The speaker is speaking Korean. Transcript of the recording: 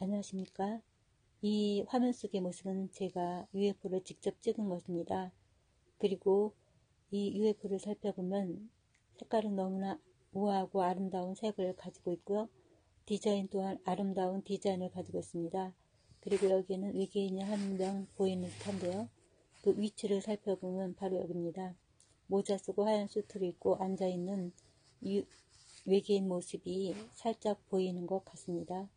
안녕하십니까? 이 화면 속의 모습은 제가 UFO를 직접 찍은 것입니다. 그리고 이 UFO를 살펴보면 색깔은 너무나 우아하고 아름다운 색을 가지고 있고요. 디자인 또한 아름다운 디자인을 가지고 있습니다. 그리고 여기에는 외계인이 한 명 보이는 듯한데요. 그 위치를 살펴보면 바로 여기입니다. 모자 쓰고 하얀 수트를 입고 앉아있는 외계인 모습이 살짝 보이는 것 같습니다.